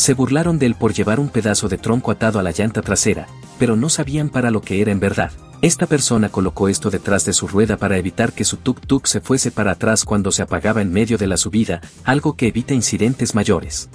Se burlaron de él por llevar un pedazo de tronco atado a la llanta trasera, pero no sabían para lo que era en verdad. Esta persona colocó esto detrás de su rueda para evitar que su tuk-tuk se fuese para atrás cuando se apagaba en medio de la subida, algo que evita incidentes mayores.